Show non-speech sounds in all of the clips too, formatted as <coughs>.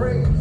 Praise,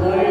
glory.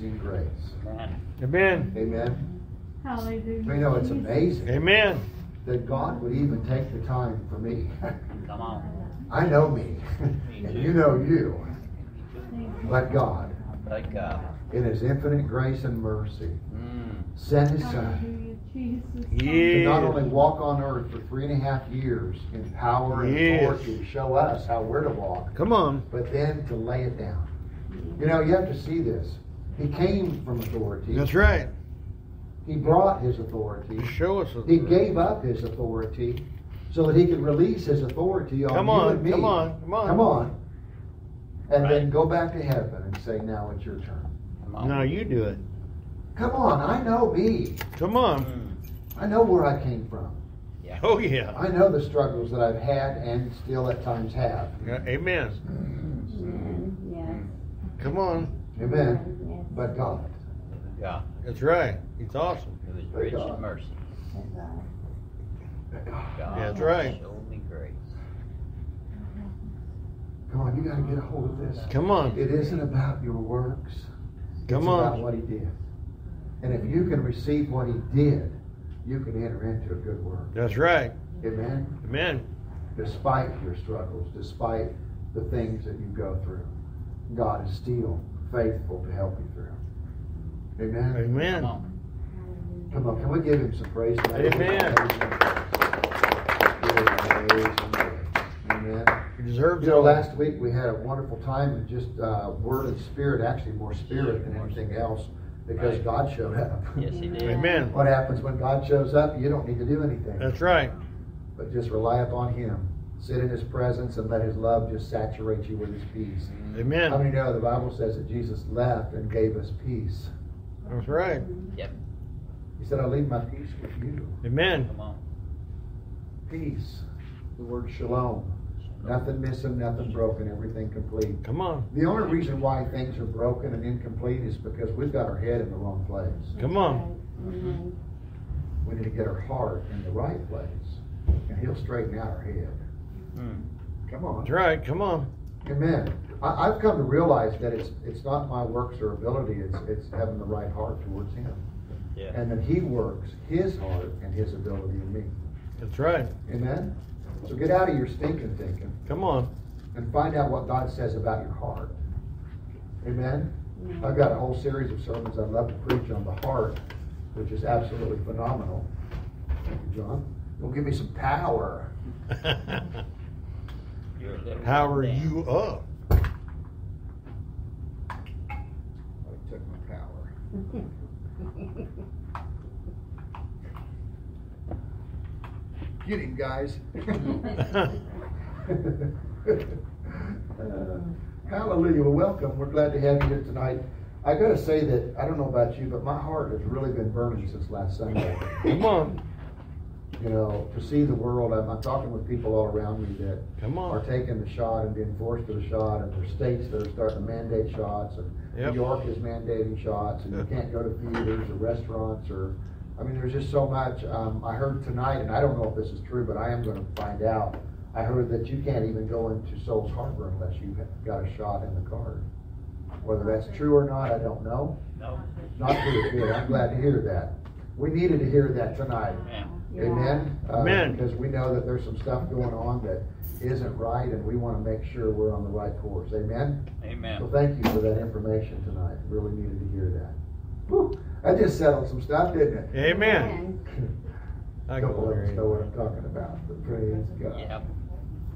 Amazing grace. Man. Amen. Amen. Hallelujah. You know, it's amazing Amen. that God would even take the time for me. <laughs> Come on. I know me, and you know you. But God, Thank God. in His infinite grace and mercy, Mm. sent His Son Hallelujah, Jesus. to not only walk on earth for three and a half years in power and Yes. authority to show us how we're to walk, Come on. but then to lay it down. You know, you have to see this. He came from authority. That's right. He brought his authority. Show us. He gave up his authority so that he could release his authority on Come you on, and me. come on, come on. Come on. And then go back to heaven and say, now it's your turn. Come. Now you do it. Come on, I know me. Come on. Mm. I know where I came from. Yeah. Oh, yeah. I know the struggles that I've had and still at times have. Yeah, Amen. Amen. <clears throat> Yes. Come on. Amen. Yes. But God, Yeah, That's right. He's awesome. Who is Thank rich God. in mercy. but God. God. That's right. Show me grace. Come on, you got to get a hold of this. Come on. It isn't about your works. Come it's on. about what he did. And if you can receive what he did, you can enter into a good work. That's right. Amen. Amen. Despite your struggles, despite the things that you go through, God is still faithful to help you through. Amen. Come Amen. on. Come on, can we give him some praise? tonight? Amen. It is amazing. Amen. He deserves You know, all. last week we had a wonderful time and just uh, word and spirit, actually more spirit than anything else, because Right. God showed up. Yes, he did. Amen. What happens when God shows up? You don't need to do anything, That's right. but just rely upon Him. Sit in His presence and let His love just saturate you with His peace. Amen. How many know the Bible says that Jesus left and gave us peace? That's right. Yep. He said, I leave my peace with you. Amen. Come on. Peace. The word shalom. Nothing missing, nothing broken, everything complete. Come on. The only reason why things are broken and incomplete is because we've got our head in the wrong place. Come on. Amen. We need to get our heart in the right place, and He'll straighten out our head. Mm. Come on. That's right. Come on. Amen. I, I've come to realize that it's it's not my works or ability; it's it's having the right heart towards Him, Yeah. and then He works His heart and His ability in me. That's right. Amen. So get out of your stinking thinking Come on. and find out what God says about your heart. Amen. I've got a whole series of sermons I'd love to preach on the heart, which is absolutely phenomenal. Thank you, John. It'll give me some power. <laughs> You're a little Power you up. I took my power. <laughs> Get him, guys. Uh, <laughs> Hallelujah. Well, welcome. We're glad to have you here tonight. I got to say that I don't know about you, but my heart has really been burning since last Sunday. Come on. You know, to see the world. I'm, I'm talking with people all around me that Come are taking the shot and being forced to the shot, and there's states that are starting to mandate shots, and Yep. New York is mandating shots, and you <laughs> can't go to theaters or restaurants or. I mean, there's just so much. Um, I heard tonight, and I don't know if this is true, but I am going to find out. I heard that you can't even go into Souls Harbor unless you've got a shot in the card. Whether that's true or not, I don't know. No. Not true. Good. I'm glad to hear that. We needed to hear that tonight. Yeah. Amen. Uh, Amen. Because we know that there's some stuff going on that isn't right, and we want to make sure we're on the right course. Amen. Amen. So thank you for that information tonight. Really needed to hear that. Whew. I just settled some stuff, didn't it? Amen. I A go couple of there. us know what I'm talking about. But praise God. Yep.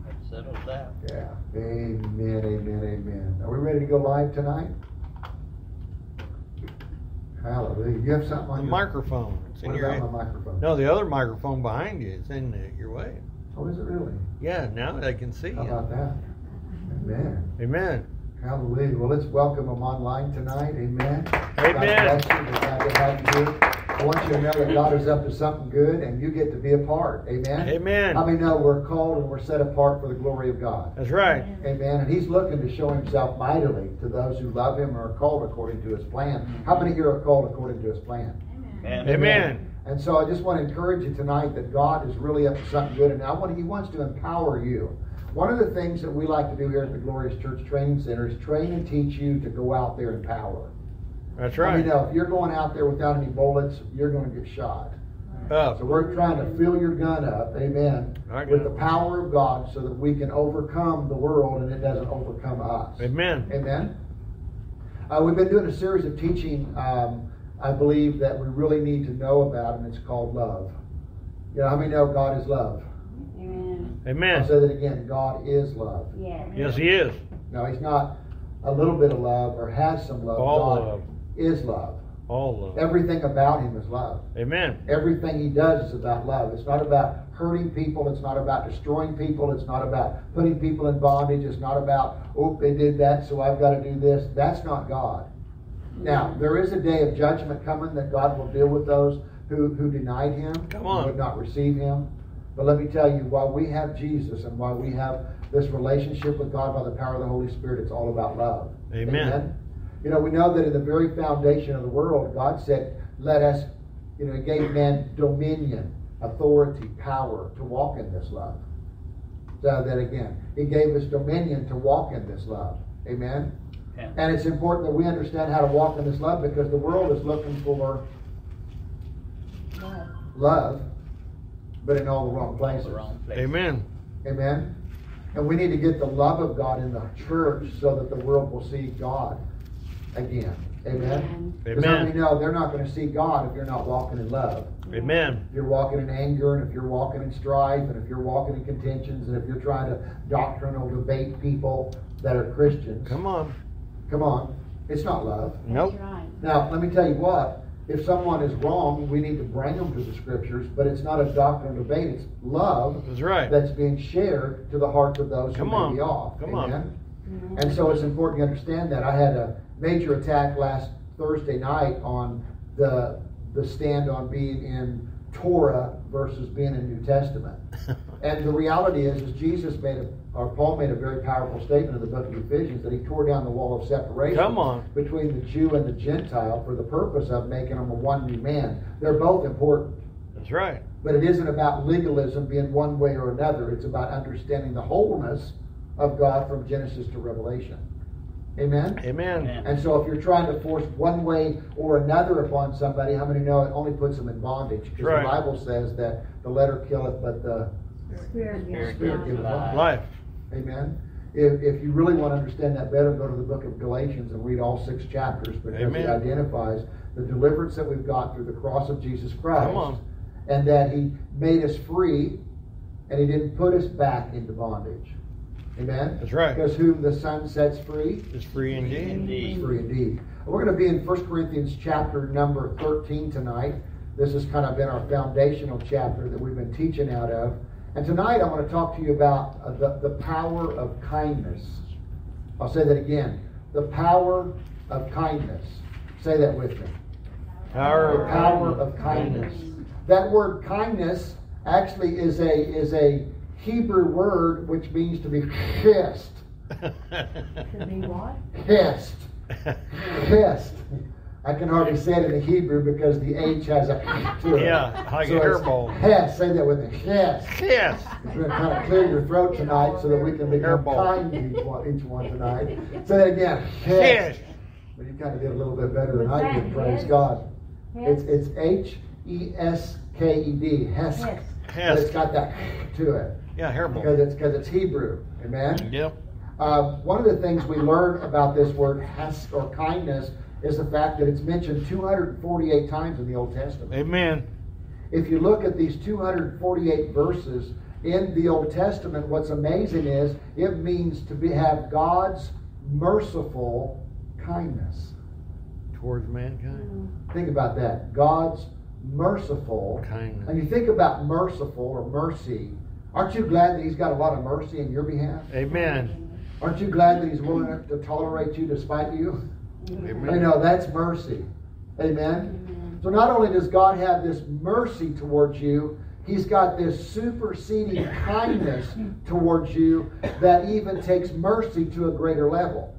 That settles that. Yeah. Amen. Amen. Amen. Are we ready to go live tonight? Hallelujah. You have something The on your microphone. It's in What your about my microphone? No, the other microphone behind you. It's in your way. Oh, is it really? Yeah, now I can see How you. about that? Amen. Amen. Hallelujah. Well, let's welcome them online tonight. Amen. Amen. God bless you. We're glad to have you here. I want you to know that God is up to something good and you get to be a part. Amen? Amen. I mean, no, we're called and we're set apart for the glory of God. That's right. Amen. And He's looking to show Himself mightily to those who love Him or are called according to His plan. How many here are called according to His plan? And Amen. And so I just want to encourage you tonight that God is really up to something good, and I want He wants to empower you. One of the things that we like to do here at the Glorious Church Training Center is train and teach you to go out there in power. That's right. mean, know, if you're going out there without any bullets, you're going to get shot. Up. So we're trying to fill your gun up, amen, I with the power of God so that we can overcome the world and it doesn't overcome us. Amen. Amen. Uh, we've been doing a series of teaching, um, I believe, that we really need to know about, and it's called love. You know, how many know God is love? Amen. Amen. I'll say that again God is love. Yes. Yes, He is. No, He's not a little bit of love or has some love. All God love. is love. All love. Everything about Him is love. Amen. Everything He does is about love. It's not about hurting people. It's not about destroying people. It's not about putting people in bondage. It's not about, oh, they did that, so I've got to do this. That's not God. Now, there is a day of judgment coming that God will deal with those who, who denied Him, Come on. who would not receive Him. But let me tell you, while we have Jesus and while we have this relationship with God by the power of the Holy Spirit, it's all about love. Amen. You know, we know that in the very foundation of the world, God said, let us, you know, He gave man dominion, authority, power to walk in this love. So that again, He gave us dominion to walk in this love. Amen. Yeah. And it's important that we understand how to walk in this love because the world is looking for Love. love, but in all the wrong the places. wrong place. Amen. Amen. And we need to get the love of God in the church so that the world will see God again. Amen. Because how Amen. many know they're not going to see God if you're not walking in love? Amen. If you're walking in anger, and if you're walking in strife, and if you're walking in contentions, and if you're trying to doctrinal debate people that are Christians, Come on. Come on, it's not love. Nope. Right. Now, let me tell you what. If someone is wrong, we need to bring them to the scriptures, but it's not a doctrinal debate. It's love That's right. that's being shared to the hearts of those Come who may on. be off. Come on. Amen? Amen. And so it's important you understand that. I had a major attack last Thursday night on the the stand on being in Torah versus being in New Testament. <laughs> And the reality is, is Jesus made a, or Paul made a very powerful statement in the book of Ephesians that he tore down the wall of separation Come on. between the Jew and the Gentile for the purpose of making them a one new man. They're both important. That's right. But it isn't about legalism being one way or another. It's about understanding the wholeness of God from Genesis to Revelation. Amen? Amen. Amen. And so if you're trying to force one way or another upon somebody, how many know it only puts them in bondage? Because Right. the Bible says that the letter killeth, but the Spirit gives Spirit life. gives life. Life. Amen. If, if you really want to understand that better, go to the book of Galatians and read all six chapters because Amen. it identifies the deliverance that we've got through the cross of Jesus Christ. Come on. And that He made us free and He didn't put us back into bondage. Amen? That's right. Because whom the Son sets free It's free indeed. Indeed. is free indeed. We're going to be in 1 Corinthians chapter number 13 tonight. This has kind of been our foundational chapter that we've been teaching out of. And tonight I want to talk to you about uh, the, the power of kindness. I'll say that again. The power of kindness. Say that with me. Power The power of kindness. That word kindness actually is a is a Hebrew word which means to be hissed. <laughs> To be what? Hissed. Hissed. <laughs> I can hardly say it in the Hebrew because the H has a to it. Yeah, like So it's hairball. Hess. Say that with me. Hess. yes. It's going to kind of clear your throat tonight so that we can become kind to each one, each one tonight. Say that again. Yes. But you kind of did a little bit better than Was I did. Praise Hess? God. Hess? It's it's H E S K E D. Hess. Hess. But it's got that to it Yeah, hairball. because it's because it's Hebrew. Amen. Yep. Uh, one of the things we learn about this word hess or kindness is the fact that it's mentioned 248 times in the Old Testament. Amen. If you look at these 248 verses in the Old Testament, what's amazing is it means to be, have God's merciful kindness. Towards mankind. Think about that. God's merciful Kindness. And you think about merciful or mercy. Aren't you glad that He's got a lot of mercy in your behalf? Amen. Aren't you glad that He's willing to tolerate you despite you? Amen. You know, that's mercy. Amen. So not only does God have this mercy towards you, He's got this superseding <coughs> kindness towards you that even takes mercy to a greater level.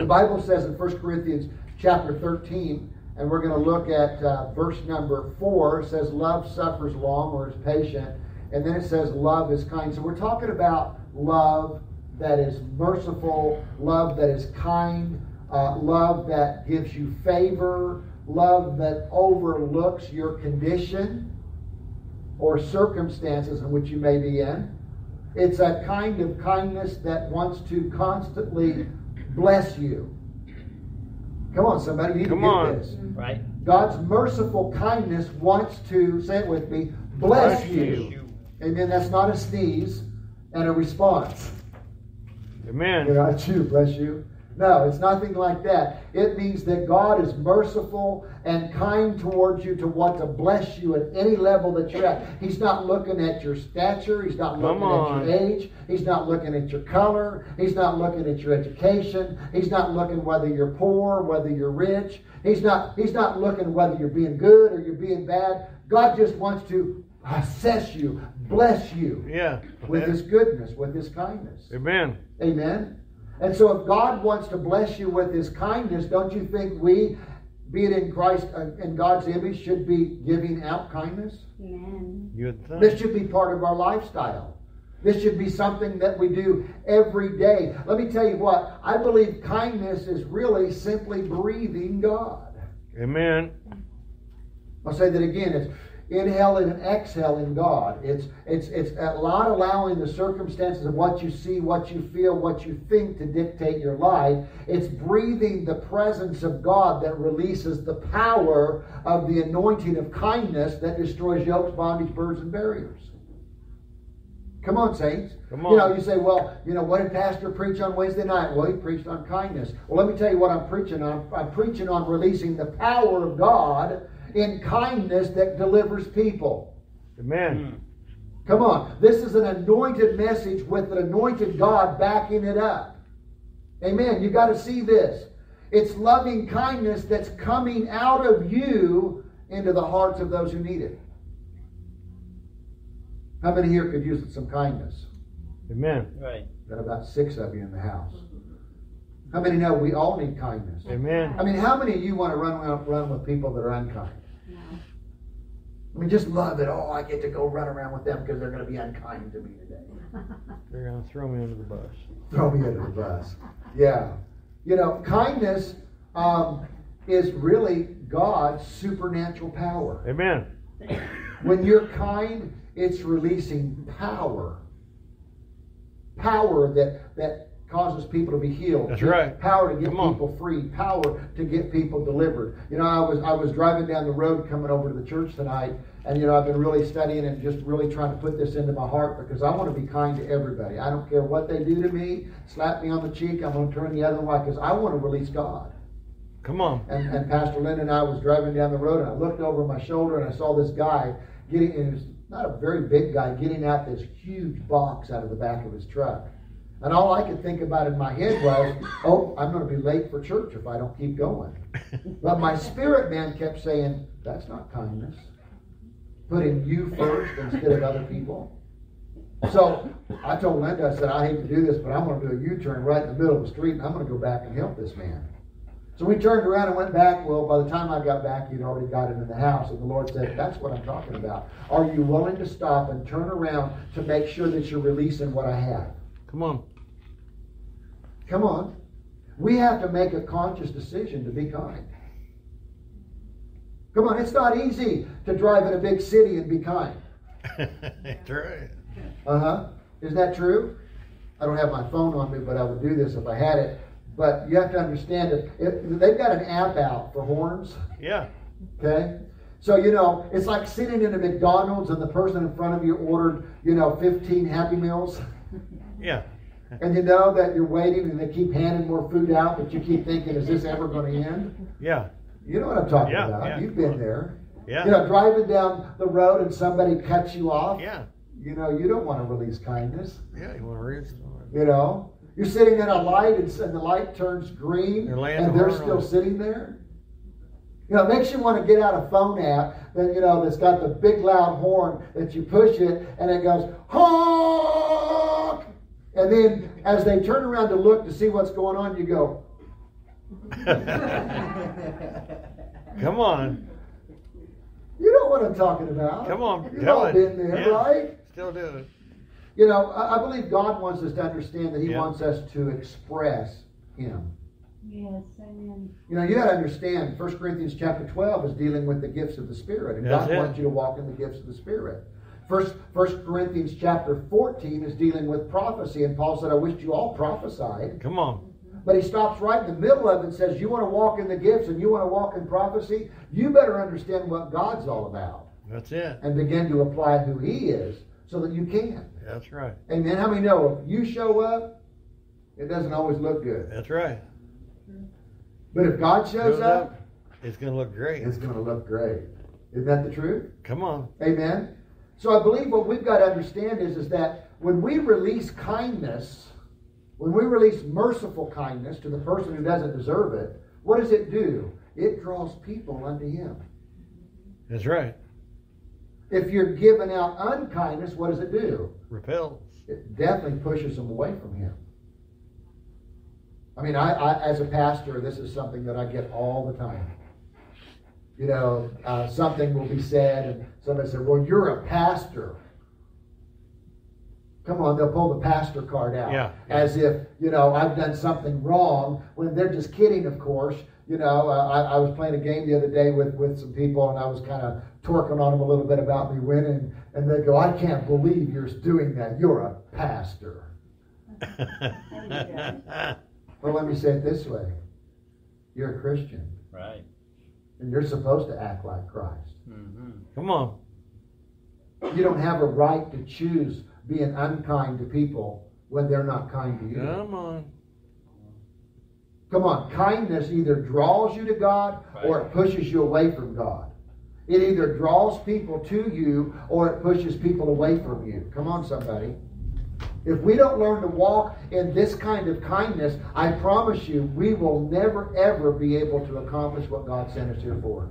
The Bible says in 1 Corinthians chapter 13, and we're going to look at uh, verse number 4, it says, Love suffers long or is patient. And then it says, Love is kind. So we're talking about love that is merciful, love that is kind, uh, love that gives you favor, love that overlooks your condition or circumstances in which you may be in. It's a kind of kindness that wants to constantly bless you. Come on, somebody, you need Come to get on. this. Right? God's merciful kindness wants to, say it with me, bless, Bless you. you. Amen. That's not a sneeze and a response. Amen. You know, achoo, bless you. No, it's nothing like that. It means that God is merciful and kind towards you to want to bless you at any level that you're at. He's not looking at your stature. He's not looking at your age. He's not looking at your color. He's not looking at your education. He's not looking whether you're poor, whether you're rich. He's not, he's not looking whether you're being good or you're being bad. God just wants to assess you, bless you Yeah. with His goodness, with His kindness. Amen. Amen. And so, if God wants to bless you with His kindness, don't you think we, be it in Christ, uh, in God's image, should be giving out kindness? Amen. You'd This should be part of our lifestyle. This should be something that we do every day. Let me tell you what, I believe kindness is really simply breathing God. Amen. I'll say that again. It's inhaling and exhaling God. It's it's it's not allowing the circumstances of what you see, what you feel, what you think to dictate your life. It's breathing the presence of God that releases the power of the anointing of kindness that destroys yokes, bondage, burdens, and barriers. Come on, saints. Come on. You know, you say, well, you know, what did Pastor preach on Wednesday night? Well, he preached on kindness. Well, let me tell you what I'm preaching on. I'm preaching on releasing the power of God in kindness that delivers people. Amen. Hmm. Come on. This is an anointed message with an anointed God backing it up. Amen. You got to see this. It's loving kindness that's coming out of you into the hearts of those who need it. How many here could use some kindness? Amen. Right. Got about six of you in the house. How many know we all need kindness? Amen. I mean, how many of you want to run around, run with people that are unkind? No. I mean, just love it. Oh, I get to go run around with them because they're going to be unkind to me today. <laughs> They're going to throw me under the bus. Throw me under the bus. Yeah. You know, kindness um, is really God's supernatural power. Amen. When you're kind, it's releasing power. Power that, that causes people to be healed. That's right. Power to get Come on. people free. Power to get people delivered. You know, I was I was driving down the road coming over to the church tonight, and you know, I've been really studying and just really trying to put this into my heart because I want to be kind to everybody. I don't care what they do to me. Slap me on the cheek, I'm going to turn the other way because I want to release God. Come on. And, and Pastor Lynn and I was driving down the road, and I looked over my shoulder, and I saw this guy getting, and it was not a very big guy, getting out this huge box out of the back of his truck. And all I could think about in my head was, oh, I'm going to be late for church if I don't keep going. <laughs> But my spirit man kept saying, that's not kindness. Putting you first instead of other people. So I told Linda, I said, I hate to do this, but I'm going to do a U turn right in the middle of the street, and I'm going to go back and help this man. So we turned around and went back. Well, by the time I got back, he'd already got him in the house. And the Lord said, That's what I'm talking about. Are you willing to stop and turn around to make sure that you're releasing what I have? Come on. Come on. We have to make a conscious decision to be kind. Come on, it's not easy to drive in a big city and be kind. <laughs> That's right. Uh huh. Isn't that true? I don't have my phone on me, but I would do this if I had it. But you have to understand it. it they've got an app out for horns. Yeah. Okay? So, you know, it's like sitting in a McDonald's and the person in front of you ordered, you know, 15 Happy Meals. Yeah. <laughs> And you know that you're waiting and they keep handing more food out, but you keep thinking, is this ever going to end? Yeah. You know what I'm talking Yeah, about. yeah. You've been there. Yeah. You know, driving down the road and somebody cuts you off. Yeah. You know, you don't want to release kindness. Yeah. You want to release. You know, you're sitting in a light and, and the light turns green and the they're still sitting there. You know, it makes you want to get out a phone app that you know that's got the big loud horn that you push it and it goes and then as they turn around to look to see what's going on, you go. <laughs> Come on. You know what I'm talking about. Come on. You've tell all it. been there, Yeah. right? Still do it. You know, I, I believe God wants us to understand that He Yeah. wants us to express Him. Yes, amen. You know, you got to understand. 1 Corinthians chapter twelve is dealing with the gifts of the Spirit, and That's God it. wants you to walk in the gifts of the Spirit. First, First Corinthians chapter fourteen is dealing with prophecy, and Paul said, "I wished you all prophesied." Come on. But he stops right in the middle of it and says, "You want to walk in the gifts, and you want to walk in prophecy. You better understand what God's all about, That's it. and begin to apply who He is, so that you can." That's right. Amen. How many know if you show up, it doesn't always look good. That's right. But if God shows Shows up, up, It's going to look great. it's going to look great. Isn't that the truth? Come on. Amen. So I believe what we've got to understand is, is that when we release kindness, when we release merciful kindness to the person who doesn't deserve it, what does it do? It draws people unto Him. That's right. If you're giving out unkindness, what does it do? Repels. it definitely pushes them away from him. I mean, I, I as a pastor, this is something that I get all the time. You know, uh, something will be said, and somebody said, "Well, you're a pastor." Come on, they'll pull the pastor card out, Yeah. as if you know I've done something wrong. When they're just kidding, of course. You know, uh, I, I was playing a game the other day with with some people, and I was kind of twerking on them a little bit about me winning, and they go, "I can't believe you're doing that. You're a pastor." <laughs> Well, let me say it this way: You're a Christian, Right. And you're supposed to act like Christ. Mm-hmm. Come on. You don't have a right to choose being unkind to people when they're not kind to you. Come on. Come on, kindness either draws you to God or it pushes you away from God. It either draws people to you or it pushes people away from you. Come on, somebody. If we don't learn to walk in this kind of kindness, I promise you, we will never ever be able to accomplish what God sent us here for.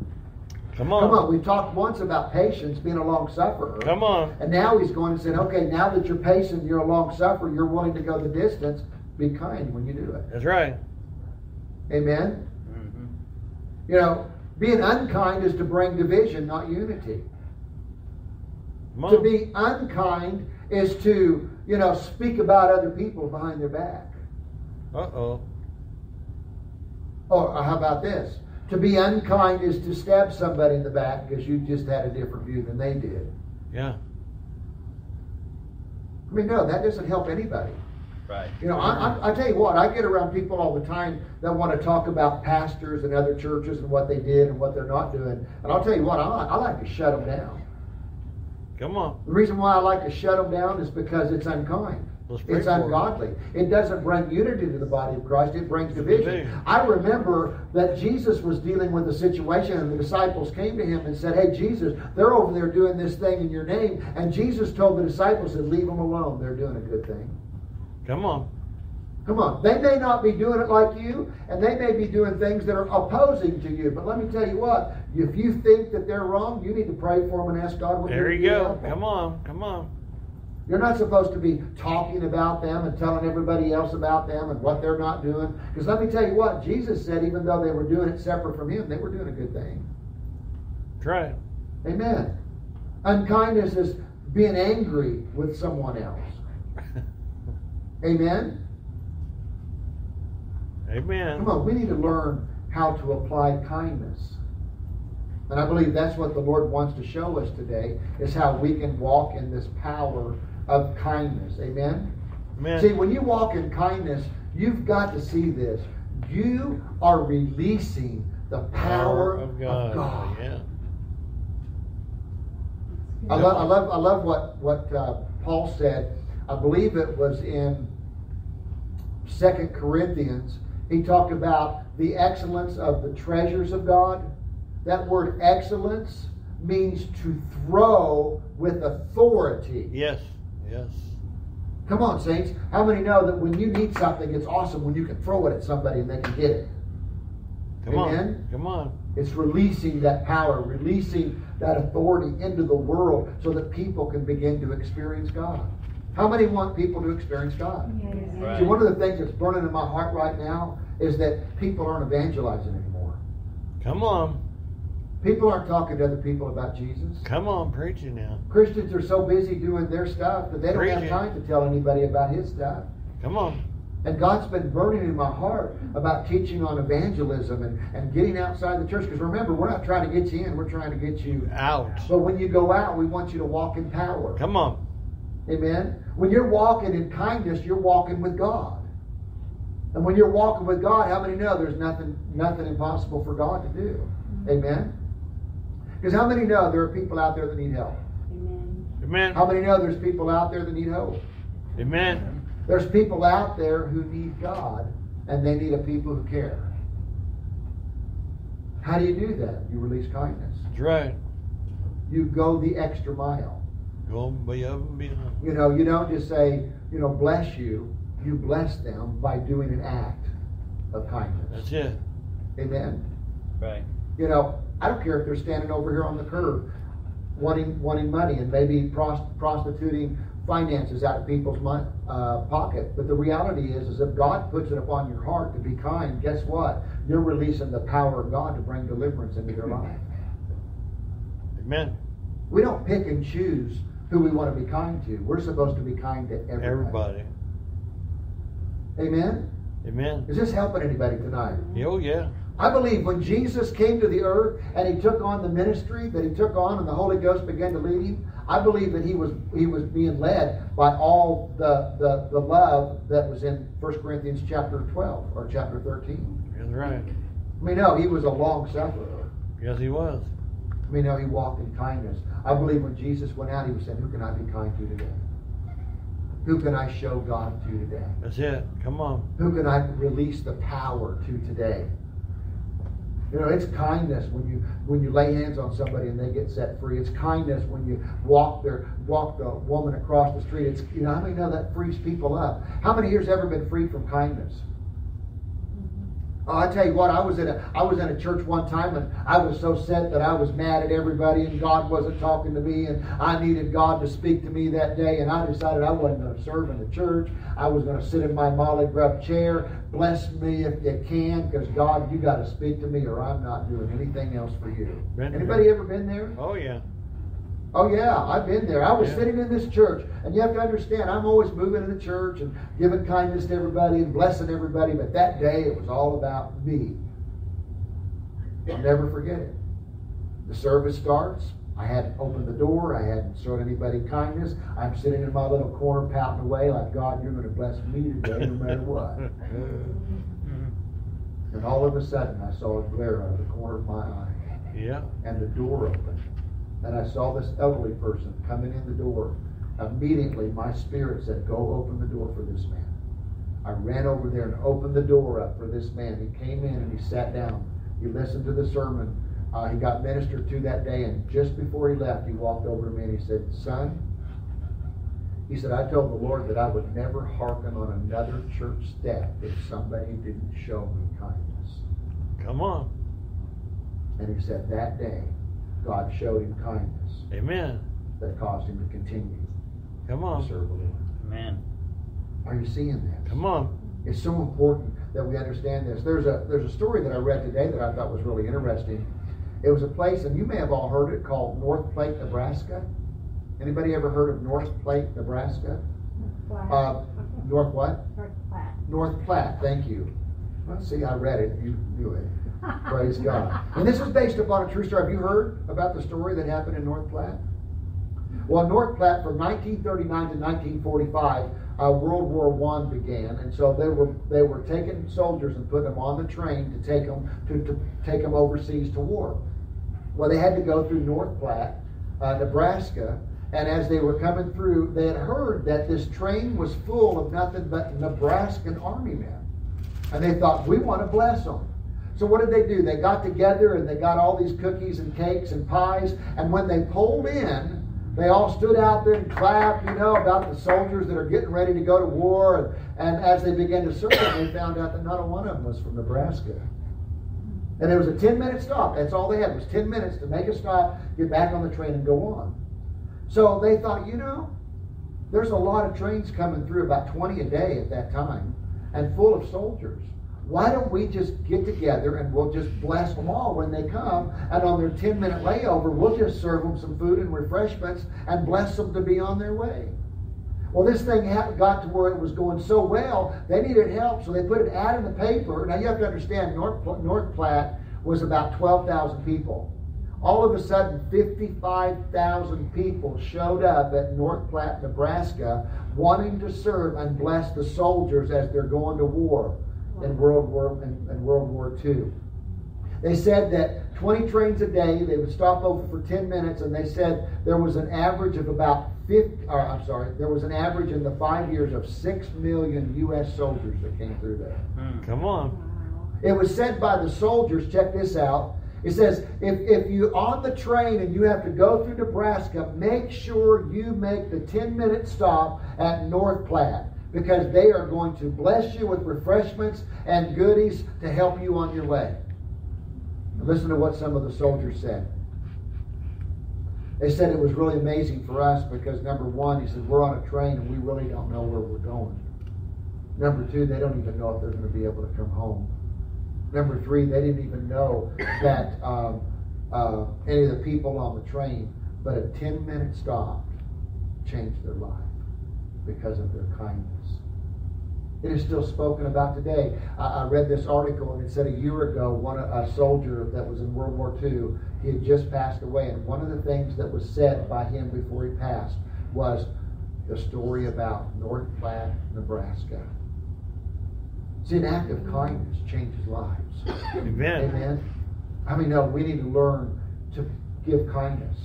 Come on. Come on, we talked once about patience, being a long sufferer. Come on. And now he's going and saying, okay, now that you're patient, you're a long sufferer, you're willing to go the distance, be kind when you do it. That's right. Amen? Mm-hmm. You know, being unkind is to bring division, not unity. Come To be unkind is to, you know, speak about other people behind their back. Uh oh. Or how about this? To be unkind is to stab somebody in the back because you just had a different view than they did. Yeah. I mean, no, that doesn't help anybody. Right. You know, I, I, I tell you what, I get around people all the time that want to talk about pastors and other churches and what they did and what they're not doing. And I'll tell you what, I, I like to shut them down. Come on. The reason why I like to shut them down is because it's unkind. It's ungodly. It doesn't bring unity to the body of Christ, it brings division. Division. I remember that Jesus was dealing with a situation and the disciples came to him and said, Hey, Jesus, they're over there doing this thing in your name. And Jesus told the disciples, said, Leave them alone. They're doing a good thing. Come on. Come on. They may not be doing it like you, and they may be doing things that are opposing to you. But let me tell you what, if you think that they're wrong, you need to pray for them and ask God what There you you go. Come on. Come on. You're not supposed to be talking about them and telling everybody else about them and what they're not doing. Because let me tell you what, Jesus said even though they were doing it separate from him, they were doing a good thing. That's right. Amen. Unkindness is being angry with someone else. <laughs> Amen. Amen. Come on, we need to learn how to apply kindness. And I believe that's what the Lord wants to show us today is how we can walk in this power of kindness. Amen. Amen. See, when you walk in kindness, you've got to see this. You are releasing the power of God. Of God. Yeah. I love, I love, I love what what uh, Paul said. I believe it was in Second Corinthians. He talked about the excellence of the treasures of God. That word excellence means to throw with authority. Yes. Yes. Come on, saints. How many know that when you need something, it's awesome when you can throw it at somebody and they can get it? Come Amen? on. Come on. It's releasing that power, releasing that authority into the world so that people can begin to experience God. How many want people to experience God? Yes. Right. See, one of the things that's burning in my heart right now is that people aren't evangelizing anymore. Come on. People aren't talking to other people about Jesus. Come on, preaching now. Christians are so busy doing their stuff that they don't have time to tell anybody about his stuff. Come on. And God's been burning in my heart about teaching on evangelism and, and getting outside the church. Because remember, we're not trying to get you in, we're trying to get you Out. But when you go out, we want you to walk in power. Come on. Amen. When you're walking in kindness, you're walking with God. And when you're walking with God, how many know there's nothing nothing impossible for God to do? Mm-hmm. Amen. Because how many know there are people out there that need help? Amen. Amen. How many know there's people out there that need hope? Amen. There's people out there who need God and they need a people who care. How do you do that? You release kindness. That's right. You go the extra mile. Go be up and be down. You know, you don't just say, you know, bless you. You bless them by doing an act of kindness. That's it. Amen. Right. You know, I don't care if they're standing over here on the curb wanting wanting money and maybe pros- prostituting finances out of people's uh, pocket. But the reality is, is if God puts it upon your heart to be kind, guess what? You're releasing the power of God to bring deliverance into their life. Amen. We don't pick and choose who we want to be kind to. We're supposed to be kind to everybody. Everybody. Amen. Amen. Is this helping anybody tonight? Oh yeah. I believe when Jesus came to the earth and he took on the ministry that he took on and the Holy Ghost began to lead him, I believe that he was he was being led by all the the, the love that was in 1 Corinthians chapter 12 or chapter 13. That's right. I mean, no, he was a long sufferer. Yes, he was. I mean, no, he walked in kindness. I believe when Jesus went out, he was saying, Who can I be kind to today? Who can I show God to today? That's it. Come on. Who can I release the power to today? You know, it's kindness when you when you lay hands on somebody and they get set free. It's kindness when you walk their walk the woman across the street. It's you know how many know that frees people up? How many here's ever been free from kindness? Oh, I tell you what, I was in a I was in a church one time and I was so set that I was mad at everybody and God wasn't talking to me and I needed God to speak to me that day and I decided I wasn't going to serve in the church. I was going to sit in my molly grub chair. Bless me if you can, because God, you got to speak to me or I'm not doing anything else for you. Anybody ever been there? Oh yeah. Oh yeah, I've been there. I was Yeah. sitting in this church, and you have to understand, I'm always moving in the church and giving kindness to everybody and blessing everybody. But that day, it was all about me. I'll never forget it. The service starts. I hadn't opened the door. I hadn't shown anybody kindness. I'm sitting in my little corner, pouting away like, God, you're going to bless me today, no matter what. <laughs> And all of a sudden, I saw a glare out of the corner of my eye Yeah. and the door opened. And I saw this elderly person coming in the door. Immediately, my spirit said, Go open the door for this man. I ran over there and opened the door up for this man. He came in and he sat down. He listened to the sermon. Uh, he got ministered to that day. And just before he left, he walked over to me and he said, Son, he said, I told the Lord that I would never hearken on another church step if somebody didn't show me kindness. Come on. And he said that day, God showed him kindness Amen. that caused him to continue Come to on. serve the Lord. Amen. Are you seeing that? Come on. It's so important that we understand this. There's a there's a story that I read today that I thought was really interesting. It was a place, and you may have all heard it, called North Platte, Nebraska. Anybody ever heard of North Platte, Nebraska? Platte. Uh, North what? North Platte. North Platte. Thank you. Well, see, I read it. You knew it. Praise God. And this is based upon a true story. Have you heard about the story that happened in North Platte? Well, North Platte from 1939 to 1945, uh, World War One began, and so they were they were taking soldiers and putting them on the train to take them to, to take them overseas to war. Well, they had to go through North Platte, uh, Nebraska, and as they were coming through, they had heard that this train was full of nothing but Nebraskan army men, and they thought we want to bless them. So what did they do? They got together and they got all these cookies and cakes and pies, and when they pulled in, they all stood out there and clapped, you know, about the soldiers that are getting ready to go to war. And, and as they began to serve they found out that not a one of them was from Nebraska. And it was a 10 minute stop. That's all they had was 10 minutes to make a stop, get back on the train, and go on. So they thought, you know, there's a lot of trains coming through, about 20 a day at that time, and full of soldiers. Why don't we just get together and we'll just bless them all when they come, and on their 10 minute layover, we'll just serve them some food and refreshments and bless them to be on their way. Well, this thing got to where it was going so well, they needed help, so they put an ad in the paper. Now, you have to understand, North, North Platte was about 12,000 people. All of a sudden, 55,000 people showed up at North Platte, Nebraska, wanting to serve and bless the soldiers as they're going to war in World War in, in World War II. They said that 20 trains a day, they would stop over for 10 minutes, and they said there was an average of about 50, or uh, I'm sorry, there was an average in the five years of 6 million U.S. soldiers that came through there. Hmm. Come on. It was said by the soldiers, check this out. It says, if, if you're on the train and you have to go through Nebraska, make sure you make the 10 minute stop at North Platte because they are going to bless you with refreshments and goodies to help you on your way. Listen to what some of the soldiers said. They said it was really amazing for us because number one, he said, we're on a train and we really don't know where we're going. Number two, they don't even know if they're going to be able to come home. Number three, they didn't even know that um, uh, any of the people on the train, but a 10 minute stop changed their life because of their kindness. It is still spoken about today. I, I read this article and it said a year ago, one a soldier that was in World War II, he had just passed away, and one of the things that was said by him before he passed was the story about North Platte, Nebraska. See, an act of kindness changes lives. Amen. Amen. I mean, no, we need to learn to give kindness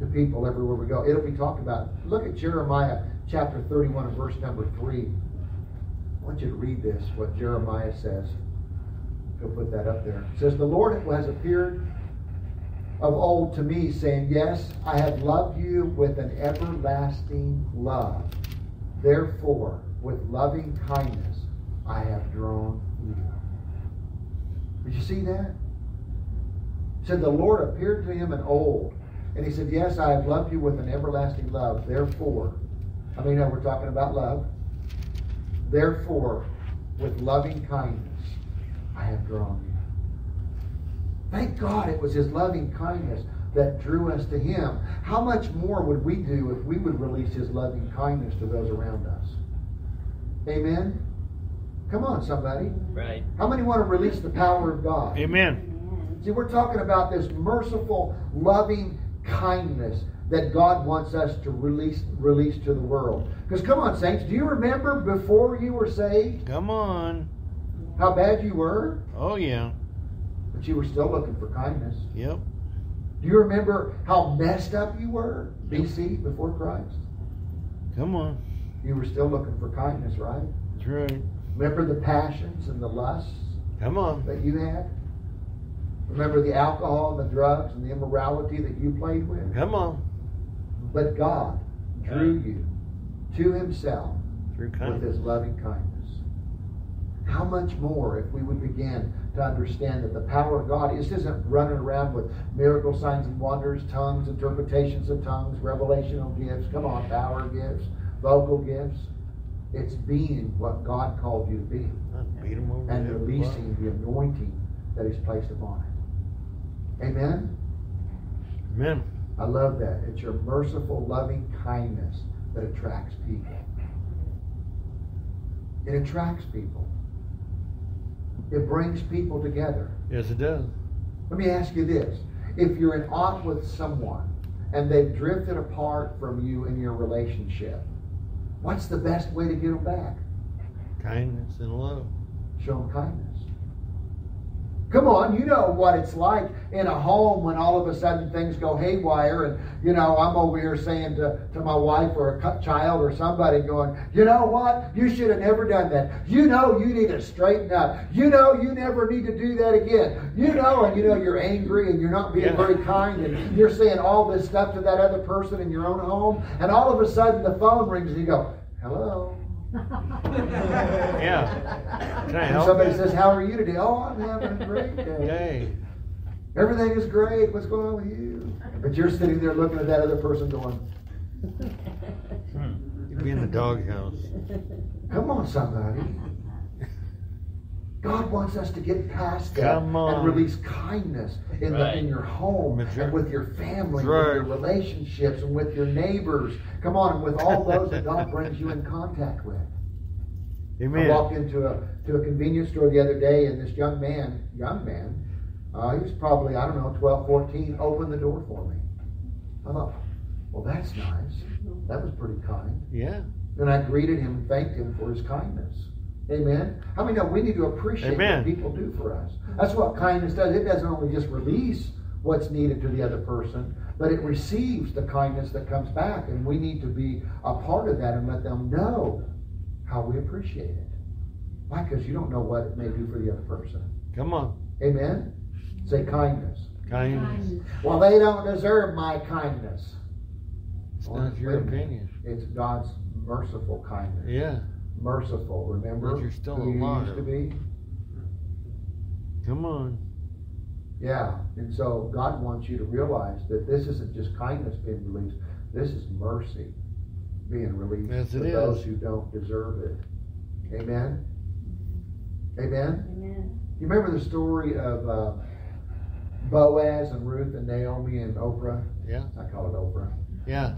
to people everywhere we go. It'll be talked about. Look at Jeremiah chapter 31 and verse number 3. I want you to read this, what Jeremiah says. He'll put that up there. It says, The Lord has appeared of old to me, saying, Yes, I have loved you with an everlasting love. Therefore, with loving kindness, I have drawn you. Did you see that? He said, The Lord appeared to him in old. And he said, Yes, I have loved you with an everlasting love. Therefore, I mean, we're talking about love. Therefore, with loving kindness, I have drawn you. Thank God it was His loving kindness that drew us to Him. How much more would we do if we would release His loving kindness to those around us? Amen? Come on, somebody. Right. How many want to release the power of God? Amen. See, we're talking about this merciful, loving kindness that God wants us to release release to the world. Because come on, saints, do you remember before you were saved Come on. how bad you were? Oh, yeah. But you were still looking for kindness. Yep. Do you remember how messed up you were BC before Christ? Come on. You were still looking for kindness, right? That's right. Remember the passions and the lusts Come on. that you had? Remember the alcohol and the drugs and the immorality that you played with? Come on. But God drew you to Himself Through with. His loving kindness. How much more if we would begin to understand that the power of God this isn't running around with miracle signs and wonders, tongues, interpretations of tongues, revelational gifts. Come on, power gifts, vocal gifts. It's being what God called you to be Beat 'em over and the head with releasing the anointing that He's placed upon it. Amen. Amen. I love that. It's your merciful, loving kindness that attracts people. It attracts people. It brings people together. Yes, it does. Let me ask you this. If you're in aught with someone and they've drifted apart from you in your relationship, what's the best way to get them back? Kindness and love. Show them kindness. Come on, you know what it's like in a home when all of a sudden things go haywire, and you know I'm over here saying to, to my wife or a child or somebody, going, you know what? You should have never done that. You know you need to straighten up. You know you never need to do that again. You know, and you know you're angry and you're not being Yeah. very kind, and you're saying all this stuff to that other person in your own home, and all of a sudden the phone rings and you go, hello. <laughs> Yeah. Can I help somebody you? says, how are you today? Oh, I'm having a great day. Yay. Everything is great. What's going on with you? But you're sitting there looking at that other person going, Hmm. You'd be in the doghouse. come on, somebody. God wants us to get past that and release kindness in, the, in your home That's and with your family, That's with your relationships, and with your neighbors. Come on, and with all those that God brings you in contact with. Amen. I walked into a to a convenience store the other day, and this young man, young man, uh, he was probably I don't know 12, 14, opened the door for me. I thought, well, that's nice. That was pretty kind. Yeah. And I greeted him and thanked him for his kindness. Amen. How many know we need to appreciate Amen. what people do for us? That's what kindness does. It doesn't only just release what's needed to the other person, but it receives the kindness that comes back. And we need to be a part of that and let them know how we appreciate it. Why? Because you don't know what it may do for the other person. Come on. Amen. Say kindness. Kindness. Well, they don't deserve my kindness. It's Well, not your wait a minute. opinion. It's God's merciful kindness. Yeah. Merciful, remember? But you're still who you used to be? Come on. Yeah, and so God wants you to realize that this isn't just kindness being released, this is mercy being released Yes, to those is. who don't deserve it. Amen? Amen? Amen. You remember the story of uh, Boaz and Ruth and Naomi and Oprah? Yeah. I call it Oprah. Yeah.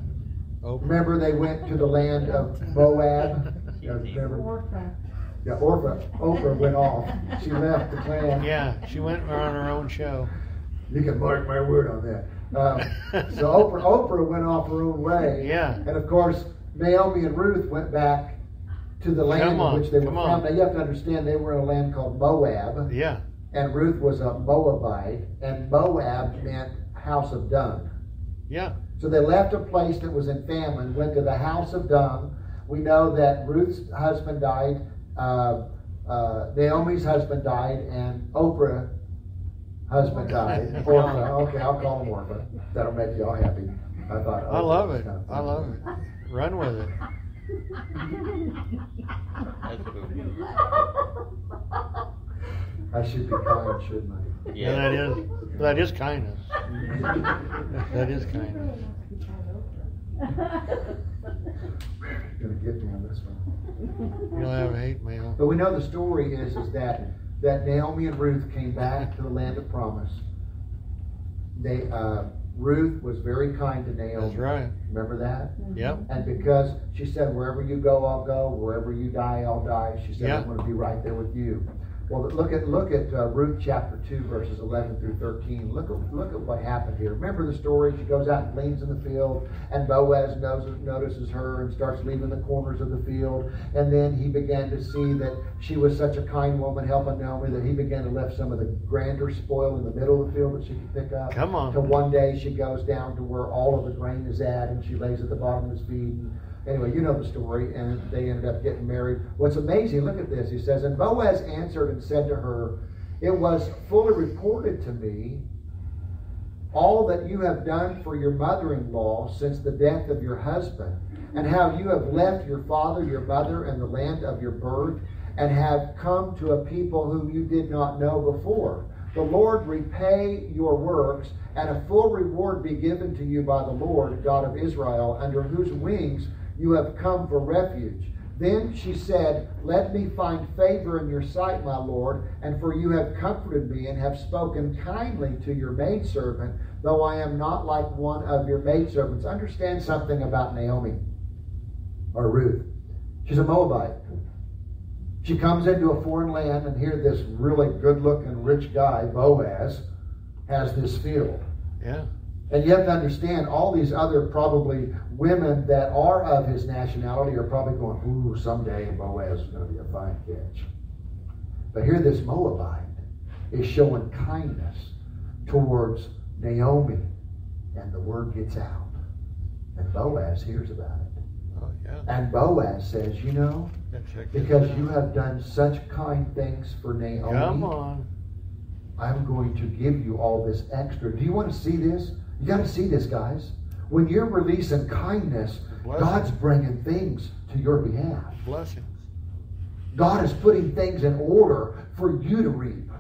Oprah. Remember they went to the land of Moab? You guys remember? Orpha. Yeah, Orpah. Oprah went off. She left the clan. Yeah. She went on her own show. You can mark my word on that. Um, <laughs> so Oprah, Oprah went off her own way. Yeah. And of course, Naomi and Ruth went back to the land on, in which they were from. on. Now you have to understand they were in a land called Moab, Yeah. and Ruth was a Moabite, and Moab meant house of dung. Yeah. So they left a place that was in famine, went to the house of dung. We know that Ruth's husband died, uh, uh, Naomi's husband died, and Oprah husband died. Orpah. Okay, I'll call him Orpah. That'll make you all happy. I thought. I love it. Kind of I love it. Run with it. That's cool. I should be kind, shouldn't I? Yeah. that is that is kindness. <laughs> That is kindness. <laughs> Gonna get me on this one. You'll have hate mail. But we know the story is is that that Naomi and Ruth came back to the land of promise. They uh, Ruth was very kind to Naomi. That's right. Remember that? Yep. And because she said, wherever you go, I'll go. Wherever you die, I'll die. She said, Yeah. I'm going to be right there with you. Well, look at look at uh, Ruth chapter two, verses eleven through thirteen. Look at look at what happened here. Remember the story? She goes out and gleans in the field, and Boaz knows, notices her and starts leaving the corners of the field. And then he began to see that she was such a kind woman, helping Naomi, that he began to left some of the grander spoil in the middle of the field that she could pick up. Come on. Till one day she goes down to where all of the grain is at, and she lays at the bottom of his feet. And anyway, you know the story, and they ended up getting married. What's amazing, look at this. He says, And Boaz answered and said to her, It was fully reported to me all that you have done for your mother in law since the death of your husband, and how you have left your father, your mother, and the land of your birth, and have come to a people whom you did not know before. The Lord repay your works, and a full reward be given to you by the Lord, God of Israel, under whose wings you have come for refuge. Then she said, Let me find favor in your sight, my Lord, and for you have comforted me and have spoken kindly to your maidservant, though I am not like one of your maidservants. Understand something about Naomi or Ruth. She's a Moabite. She comes into a foreign land, and here this really good looking rich guy, Boaz, has this field. Yeah. And you have to understand, all these other probably women that are of his nationality are probably going, ooh, someday Boaz is going to be a fine catch. But here, this Moabite is showing kindness towards Naomi, and the word gets out. And Boaz hears about it. Oh yeah. And Boaz says, You know, Gotta check this because you have done such kind things for Naomi. Come on. I'm going to give you all this extra. Do you want to see this? You got to see this, guys. When you're releasing kindness, Blessing. God's bringing things to your behalf. Blessings. God is putting things in order for you to reap.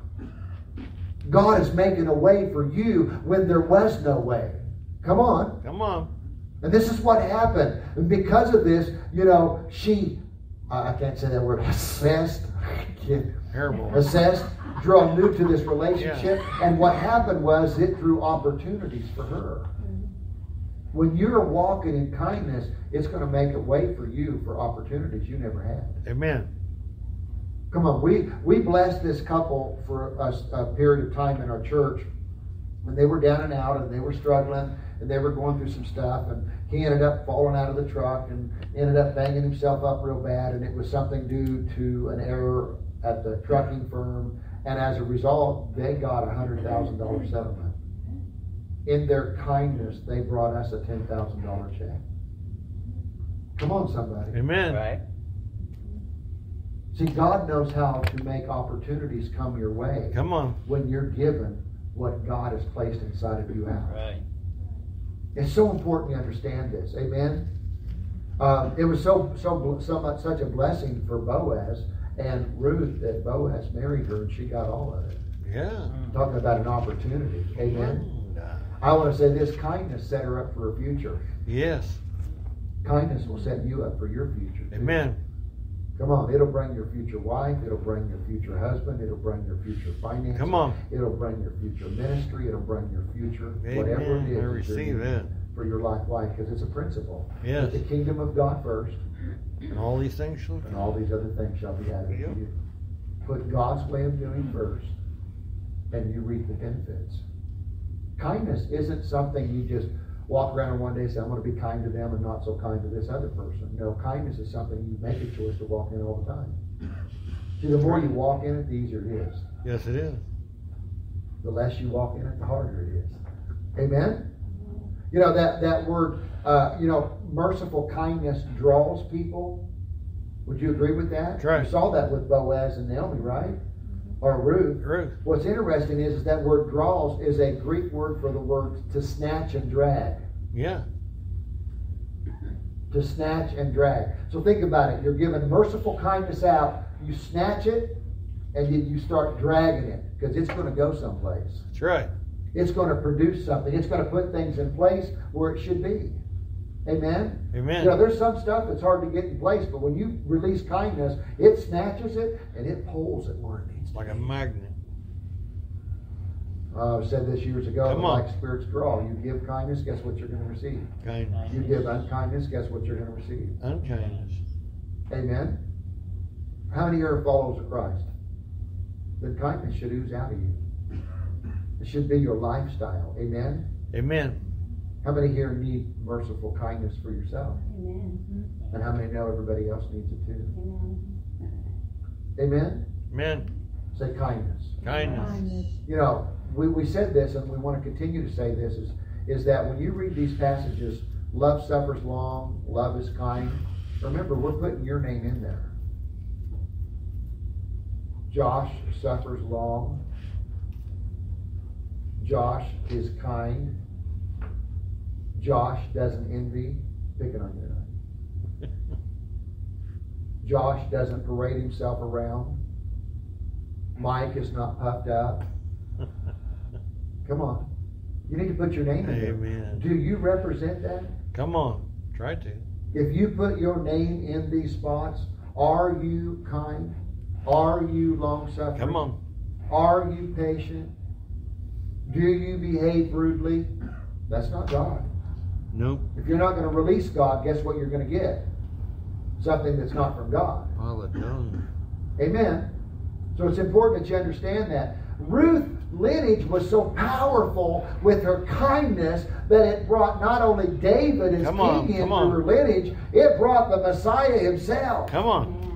God is making a way for you when there was no way. Come on. Come on. And this is what happened. And because of this, you know, she, I I can't say that word, <laughs> assessed, <laughs> Terrible. assessed, drawn new to this relationship. And what happened was it drew opportunities for her. Mm-hmm. When you're walking in kindness, it's going to make a way for you for opportunities you never had. Amen. Come on, we we blessed this couple for a, a period of time in our church, and they were down and out, and they were struggling, and they were going through some stuff, and he ended up falling out of the truck and ended up banging himself up real bad, and it was something due to an error at the trucking firm, and as a result, they got a hundred thousand dollar settlement. In their kindness, they brought us a ten thousand dollar check. Come on, somebody. Amen. Right? See, God knows how to make opportunities come your way Come on. when you're given what God has placed inside of you out. Right. It's so important you understand this. Amen. Um, it was so so so much such a blessing for Boaz and Ruth that Boaz married her and she got all of it. Yeah. Talking about an opportunity. Amen. Mm. I want to say this kindness set her up for her future. Yes. Kindness will set you up for your future. too. Amen. Come on, it'll bring your future wife, it'll bring your future husband, it'll bring your future finances. Come on. It'll bring your future ministry, it'll bring your future, whatever it is. I receive that. For your life, why? Because it's a principle. Yes. Put the kingdom of God first, And all these things shall and all these other things shall be added Yep. to you. Put God's way of doing first, and you reap the benefits. Kindness isn't something you just walk around and one day say, I'm going to be kind to them and not so kind to this other person. No, kindness is something you make a choice to walk in all the time. See, the more you walk in it, the easier it is. Yes, it is. The less you walk in it, the harder it is. Amen? You know, that, that word, uh, you know, merciful kindness draws people. Would you agree with that? That's right. You saw that with Boaz and Naomi, right? Mm-hmm. Or Ruth. Ruth. What's interesting is, is that word draws is a Greek word for the word to snatch and drag. Yeah. To snatch and drag. So think about it. You're giving merciful kindness out, you snatch it, and then you start dragging it because it's going to go someplace. That's right. It's going to produce something. It's going to put things in place where it should be. Amen? Amen. You know, there's some stuff that's hard to get in place, but when you release kindness, it snatches it and it pulls it where it needs to like a be. magnet. Uh, I've said this years ago, like spirits draw. You give kindness, guess what you're going to receive? Kindness. You give unkindness, guess what you're going to receive? Unkindness. Amen? How many are followers of Christ? Then kindness should ooze out of you. It should be your lifestyle. Amen? Amen. How many here need merciful kindness for yourself? Amen. And how many know everybody else needs it too? Amen. Amen? Amen. Say kindness. Kindness. You know, we, we said this and we want to continue to say this is, is that when you read these passages, love suffers long, love is kind. Remember, we're putting your name in there. Josh suffers long. Josh is kind. Josh doesn't envy. Picking on you tonight. Josh doesn't parade himself around. Mike is not puffed up. Come on. You need to put your name in there. Do you represent that? Come on. Try to. If you put your name in these spots, are you kind? Are you long suffering? Come on. Are you patient? Do you behave rudely? That's not God. Nope. If you're not going to release God, guess what you're going to get? Something that's not from God. All. Amen. So it's important that you understand that. Ruth lineage was so powerful with her kindness that it brought not only David as Come king into on. her lineage, it brought the Messiah himself. Come on.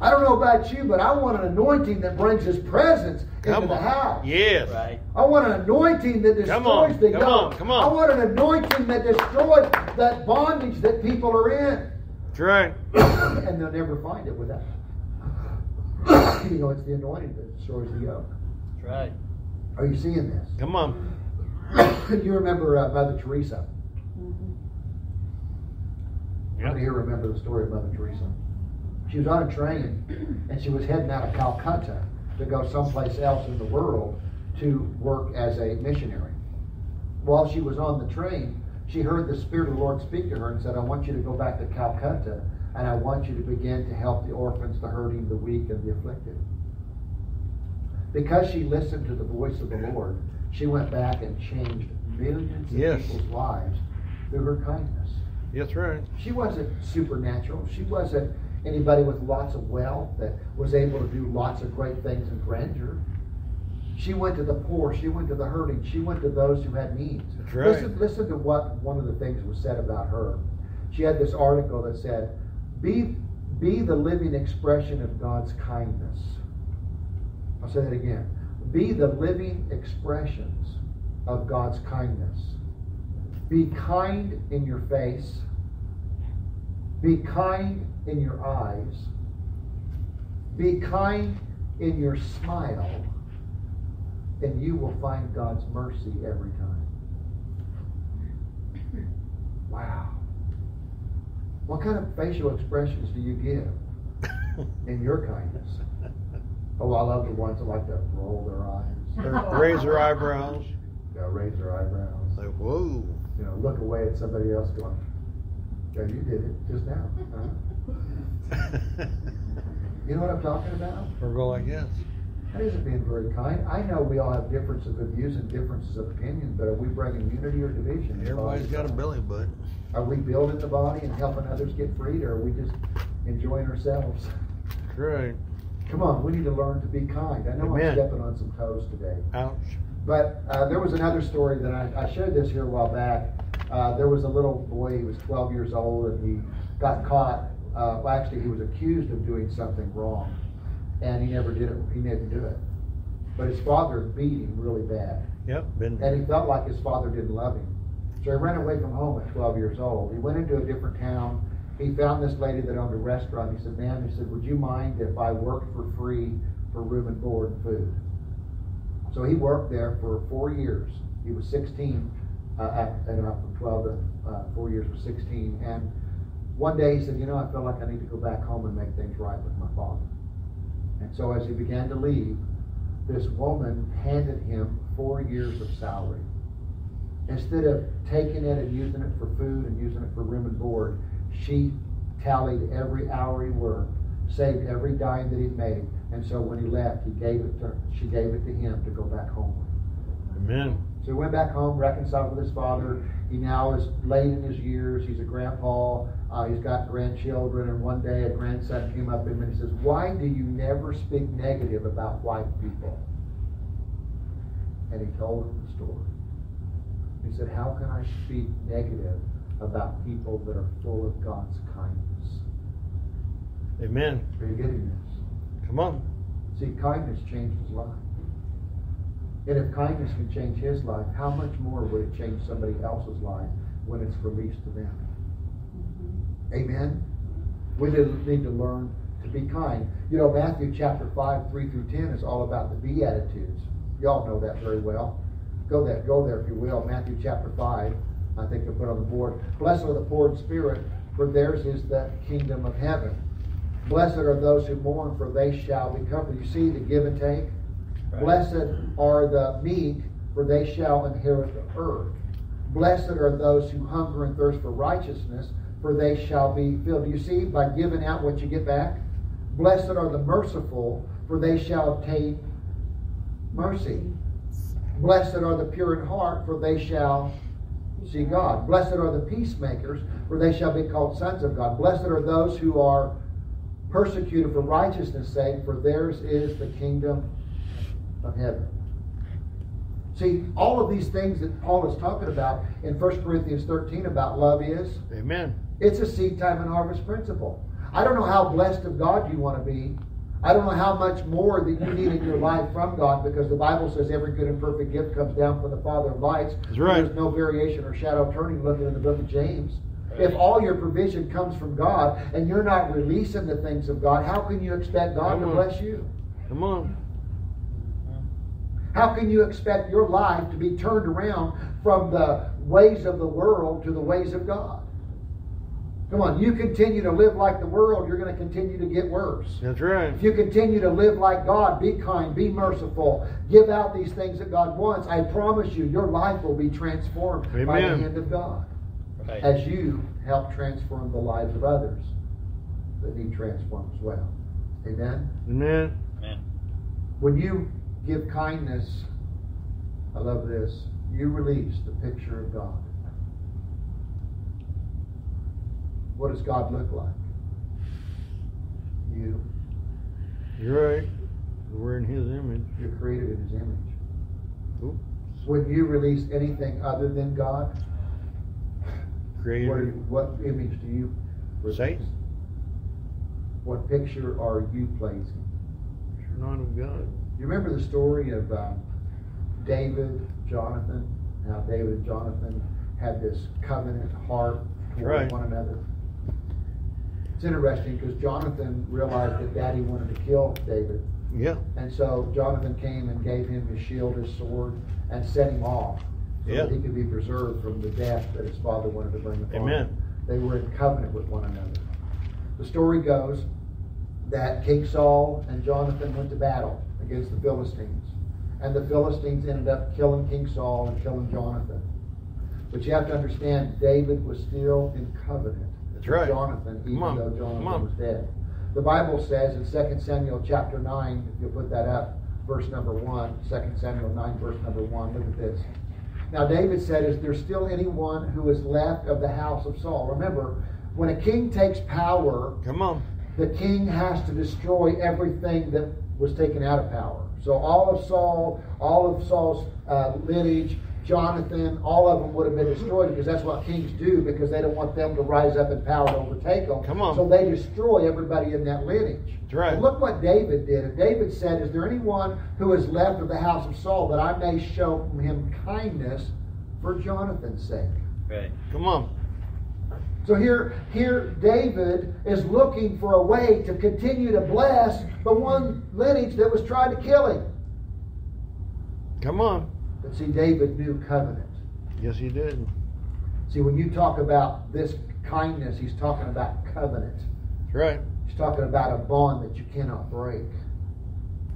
Amen. I don't know about you, but I want an anointing that brings his presence Come into the house. Yes. Right. I want an anointing that destroys Come on, the come yoke. on, come on. I want an anointing that destroys that bondage that people are in. That's right. and they'll never find it without. <coughs> you know, it's the anointing that destroys the yoke. That's right. Are you seeing this? Come on. <coughs> you remember uh, Mother Teresa? How many here remember the story of Mother Teresa? She was on a train and she was heading out of Calcutta to go someplace else in the world to work as a missionary. While she was on the train, she heard the Spirit of the Lord speak to her and said, I want you to go back to Calcutta and I want you to begin to help the orphans, the hurting, the weak, and the afflicted. Because she listened to the voice of the Lord, she went back and changed millions of Yes. people's lives through her kindness. That's right. She wasn't supernatural. She wasn't anybody with lots of wealth that was able to do lots of great things in grandeur. She went to the poor. She went to the hurting. She went to those who had needs. That's right. Listen, listen to what one of the things was said about her. She had this article that said, "Be be the living expression of God's kindness." I'll say that again. Be the living expressions of God's kindness. Be kind in your face. Be kind in your eyes. Be kind in your smile. And you will find God's mercy every time. <clears throat> Wow. What kind of facial expressions do you give <laughs> in your kindness? Oh, I love the ones that like to roll their eyes. <laughs> Raise their eyebrows. Yeah, raise their eyebrows. Like, whoa. You know, look away at somebody else going, yeah, you did it just now. huh?" <laughs> You know what I'm talking about? or go like this. That isn't being very kind. I know we all have differences of views and differences of opinions, but are we bringing unity or division? Everybody's got a belly button. Are we building the body and helping others get freed, or are we just enjoying ourselves? Right. Come on, we need to learn to be kind. I know Amen. I'm stepping on some toes today. Ouch. But uh, there was another story that I, I shared this here a while back. Uh, there was a little boy, he was 12 years old, and he got caught. Uh, well, actually, he was accused of doing something wrong, and he never did it. He didn't do it. But his father beat him really bad, Yep, been and he felt like his father didn't love him. So he ran away from home at 12 years old. He went into a different town. He found this lady that owned a restaurant. He said, "Ma'am," he said, "would you mind if I worked for free for room and board and food?" So he worked there for four years. He was 16, uh, at, and uh, from 12 to uh, four years was 16. And one day he said, "You know, I feel like I need to go back home and make things right with my father." And so as he began to leave, this woman handed him four years of salary. Instead of taking it and using it for food and using it for room and board, she tallied every hour he worked, saved every dime that he made, and so when he left, he gave it to she gave it to him to go back home with. Amen. So he went back home, reconciled with his father. He now is late in his years. He's a grandpa. Uh, he's got grandchildren. And one day a grandson came up to him and he says, Why do you never speak negative about white people? And he told him the story. He said, How can I speak negative about people that are full of God's kindness? Amen. Are you getting this? Come on. See, kindness changed his life. And if kindness can change his life, how much more would it change somebody else's life when it's released to them? Mm-hmm. Amen? We need need to learn to be kind. You know, Matthew chapter 5, 3 through 10 is all about the Beatitudes. Y'all know that very well. Go there, go there if you will. Matthew chapter 5, I think I put on the board. Blessed are the poor in spirit, for theirs is the kingdom of heaven. Blessed are those who mourn, for they shall be comforted. You see the give and take? Right. Blessed are the meek, for they shall inherit the earth. Blessed are those who hunger and thirst for righteousness, for they shall be filled. You see by giving out what you get back? Blessed are the merciful, for they shall obtain mercy. Blessed are the pure in heart, for they shall see God. Blessed are the peacemakers, for they shall be called sons of God. Blessed are those who are persecuted for righteousness' sake, for theirs is the kingdom of heaven. See, all of these things that Paul is talking about in 1 Corinthians 13 about love is, Amen. it's a seed time and harvest principle. I don't know how blessed of God you want to be. I don't know how much more that you need in your life from God because the Bible says every good and perfect gift comes down from the Father of lights. That's right. There's no variation or shadow turning looking in the book of James. If all your provision comes from God and you're not releasing the things of God, how can you expect God Come to on. bless you? Come on. How can you expect your life to be turned around from the ways of the world to the ways of God? Come on, you continue to live like the world, you're going to continue to get worse. That's right. If you continue to live like God, be kind, be merciful, give out these things that God wants, I promise you, your life will be transformed by the hand of God Right. as you help transform the lives of others that need transformed as well. Amen? Amen. Amen. When you give kindness, I love this, you release the picture of God. What does God look like? You. You're right. We're in His image. You're created in His image. Oops. When you release anything other than God, what, Creator. you, what image do you? Satan. What picture are you placing? Not of God. You remember the story of um, David, Jonathan, how David and Jonathan had this covenant heart toward Right. one another. It's interesting because Jonathan realized that Daddy wanted to kill David, Yeah. and so Jonathan came and gave him his shield, his sword, and set him off so Yeah. that he could be preserved from the death that his father wanted to bring upon Amen. him. They were in covenant with one another. The story goes that King Saul and Jonathan went to battle against the Philistines. And the Philistines ended up killing King Saul and killing Jonathan. But you have to understand, David was still in covenant That's with right. Jonathan, even on. though Jonathan on. was dead. The Bible says in 2 Samuel chapter 9, if you'll put that up, verse number 1, 2 Samuel 9, verse number 1, look at this. Now David said, Is there still anyone who is left of the house of Saul? Remember, when a king takes power, Come on. the king has to destroy everything that was taken out of power. So all of Saul, all of Saul's uh, lineage, Jonathan, all of them would have been destroyed because that's what kings do because they don't want them to rise up in power to overtake them. Come on. So they destroy everybody in that lineage. That's right. But look what David did. And David said, Is there anyone who is left of the house of Saul that I may show him kindness for Jonathan's sake? Right. Come on. So here, here David is looking for a way to continue to bless the one lineage that was trying to kill him. Come on. But see, David knew covenant. Yes, He did. See, when you talk about this kindness, he's talking about covenant. That's right. He's talking about a bond that you cannot break.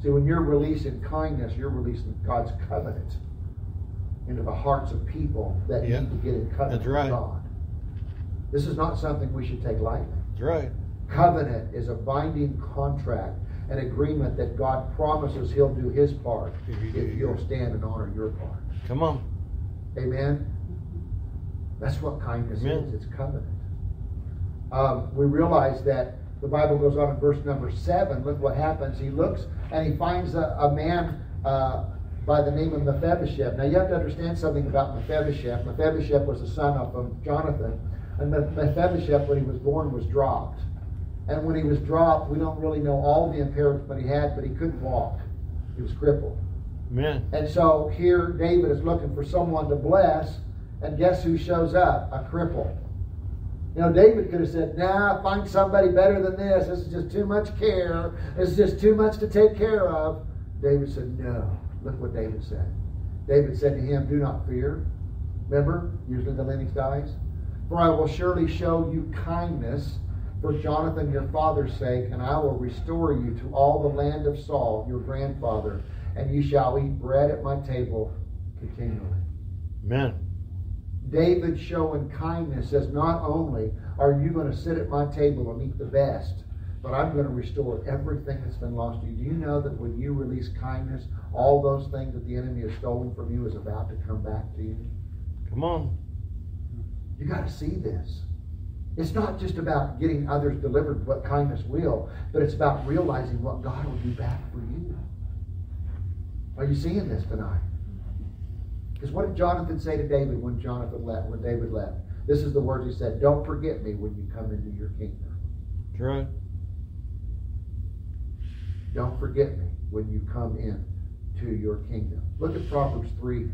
See, when you're releasing kindness, you're releasing God's covenant into the hearts of people that Yeah. need to get in covenant That's right. with God. This is not something we should take lightly. That's right. Covenant is a binding contract, an agreement that God promises He'll do His part If you do if you'll stand and honor your part. Come on. Amen? That's what kindness Amen. is. It's covenant. Um, we realize that the Bible goes on in verse number seven. Look what happens. He looks and he finds a, a man uh, by the name of Mephibosheth. Now you have to understand something about Mephibosheth. Mephibosheth was the son of um, Jonathan, and Mephibosheth, when he was born, was dropped. And when he was dropped, we don't really know all the impairments that he had, but he couldn't walk. He was crippled. Amen. And so here David is looking for someone to bless, and guess who shows up? A cripple. You know, David could have said, Nah, find somebody better than this. This is just too much care. This is just too much to take care of. David said, No. Look what David said. David said to him, Do not fear. Remember, usually the lineage dies. For I will surely show you kindness for Jonathan your father's sake, and I will restore you to all the land of Saul your grandfather, and you shall eat bread at my table continually. Amen. David showing kindness says, Not only are you going to sit at my table and eat the best, but I'm going to restore everything that's been lost to you. Do you know that when you release kindness, all those things that the enemy has stolen from you is about to come back to you? Come on. You got to see this. It's not just about getting others delivered what kindness will, but it's about realizing what God will do back for you. Are you seeing this tonight? Because what did Jonathan say to David when Jonathan left, when David left? This is the words he said, Don't forget me when you come into your kingdom. That's right. Don't forget me when you come in to your kingdom. Look at Proverbs 3,